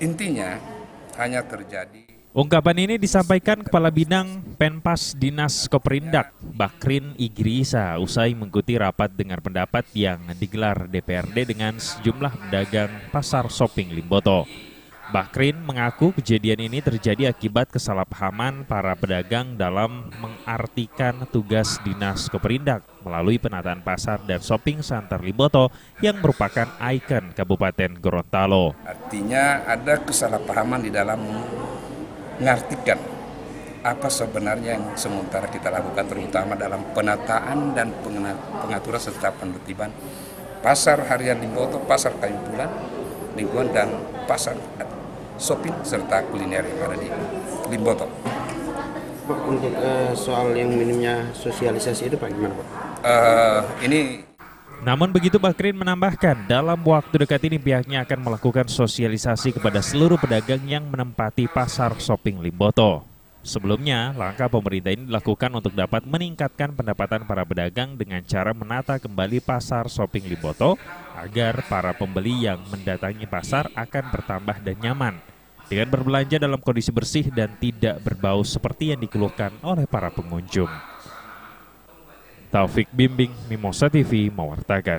Intinya hanya terjadi Ungkapan ini disampaikan Kepala Bidang Penpas Dinas Koperindak, Bakrin Igrisa, usai mengikuti rapat dengar pendapat yang digelar DPRD dengan sejumlah pedagang pasar shopping Limboto. Bakrin mengaku kejadian ini terjadi akibat kesalahpahaman para pedagang dalam mengartikan tugas Dinas Koperindak melalui penataan pasar dan shopping Santar Limboto yang merupakan ikon Kabupaten Gorontalo. Artinya ada kesalahpahaman di dalam mengartikan apa sebenarnya yang sementara kita lakukan terutama dalam penataan dan pengaturan serta penertiban pasar harian Limboto, pasar kayu bulan, lingkungan dan pasar shopping serta kuliner yang ada di Limboto. Untuk uh, soal yang minimnya sosialisasi itu Pak gimana Pak? Uh, ini namun begitu Bakrin menambahkan, dalam waktu dekat ini pihaknya akan melakukan sosialisasi kepada seluruh pedagang yang menempati pasar shopping Limboto. Sebelumnya, langkah pemerintah ini dilakukan untuk dapat meningkatkan pendapatan para pedagang dengan cara menata kembali pasar shopping Limboto agar para pembeli yang mendatangi pasar akan bertambah dan nyaman dengan berbelanja dalam kondisi bersih dan tidak berbau seperti yang dikeluhkan oleh para pengunjung. Taufik Bimbing, Mimosa TV, mewartakan.